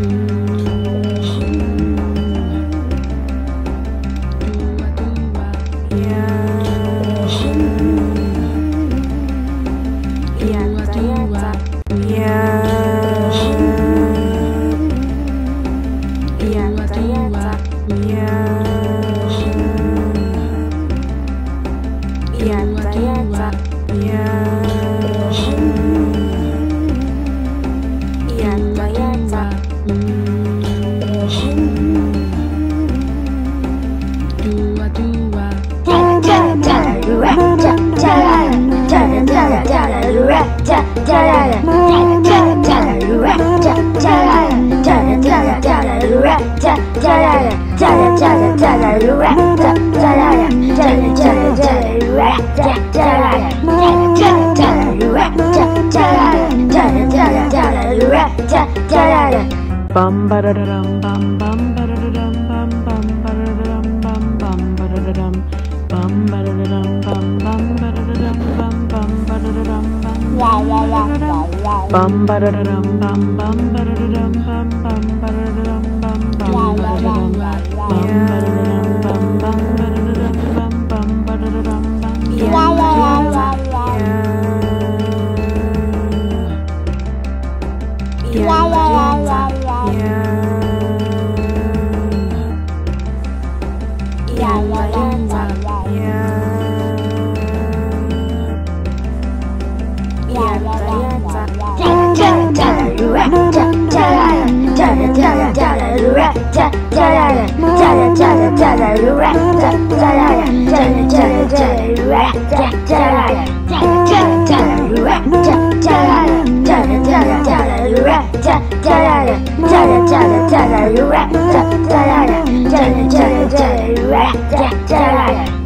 Yeah. Bum ba da da dum bum bum ba da da dum bum ba bum bum ba bum bum ba bum bum ba da da dum bum ba da da dum bum bum ba bum bum ba da da dum bum Yeah. ra cha cha ra ra cha ra cha ra cha ra ra cha cha ra ra cha ra cha ra cha ra cha cha ra ra cha cha cha ra cha cha ra ra cha ra cha ra cha ra cha cha ra ra cha ra cha ra cha ra cha cha ra ra cha ra cha ra cha ra cha cha ra ra